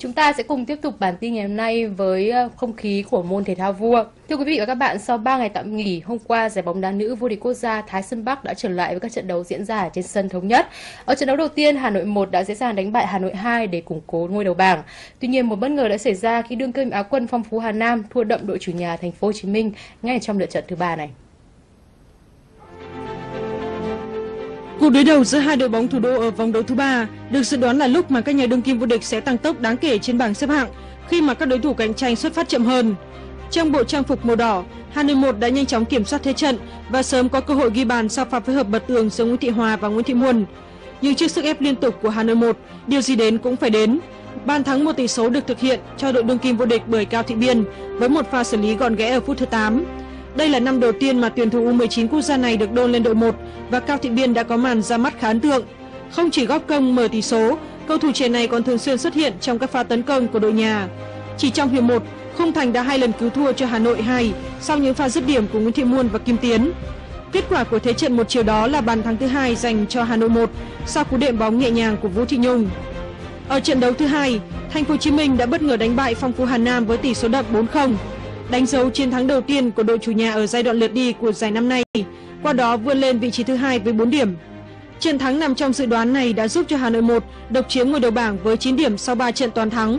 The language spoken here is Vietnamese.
Chúng ta sẽ cùng tiếp tục bản tin ngày hôm nay với ờ, không khí của môn thể thao vua. Thưa quý vị và các bạn, sau 3 ngày tạm nghỉ, hôm qua giải bóng đá nữ vô địch quốc gia Thái Sơn Bắc đã trở lại với các trận đấu diễn ra trên sân thống nhất. Ở trận đấu đầu tiên, Hà Nội 1 đã dễ dàng đánh bại Hà Nội 2 để củng cố ngôi đầu bảng. Tuy nhiên, một bất ngờ đã xảy ra khi đương kim Á quân Phong Phú Hà Nam thua đậm đội chủ nhà Thành phố Hồ Chí Minh ngay trong lượt trận thứ ba này. Cuộc đối đầu giữa hai đội bóng thủ đô ở vòng đấu thứ ba được dự đoán là lúc mà các nhà đương kim vô địch sẽ tăng tốc đáng kể trên bảng xếp hạng khi mà các đối thủ cạnh tranh xuất phát chậm hơn. Trong bộ trang phục màu đỏ, Hà Nội 1 đã nhanh chóng kiểm soát thế trận và sớm có cơ hội ghi bàn sau pha phối hợp bật tường giữa Nguyễn Thị Hòa và Nguyễn Thị Muôn. Nhưng trước sức ép liên tục của Hà Nội 1, điều gì đến cũng phải đến. Bàn thắng một tỷ số được thực hiện cho đội đương kim vô địch bởi Cao Thị Biên với một pha xử lý gọn ghẽ ở phút thứ 8. Đây là năm đầu tiên mà tuyển thủ U19 quốc gia này được đôn lên đội 1 và Cao Thị Biên đã có màn ra mắt khá ấn tượng. Không chỉ góp công mở tỷ số, cầu thủ trẻ này còn thường xuyên xuất hiện trong các pha tấn công của đội nhà. Chỉ trong hiệp 1, Khung Thành đã hai lần cứu thua cho Hà Nội 2 sau những pha dứt điểm của Nguyễn Thị Muôn và Kim Tiến. Kết quả của thế trận một chiều đó là bàn thắng thứ hai dành cho Hà Nội 1 sau cú đệm bóng nhẹ nhàng của Vũ Thị Nhung. Ở trận đấu thứ hai, Thành phố Hồ Chí Minh đã bất ngờ đánh bại Phong Phú Hà Nam với tỷ số đậm 4-0 đánh dấu chiến thắng đầu tiên của đội chủ nhà ở giai đoạn lượt đi của giải năm nay, qua đó vươn lên vị trí thứ hai với 4 điểm. Chiến thắng nằm trong dự đoán này đã giúp cho Hà Nội 1 độc chiếm ngôi đầu bảng với 9 điểm sau 3 trận toàn thắng.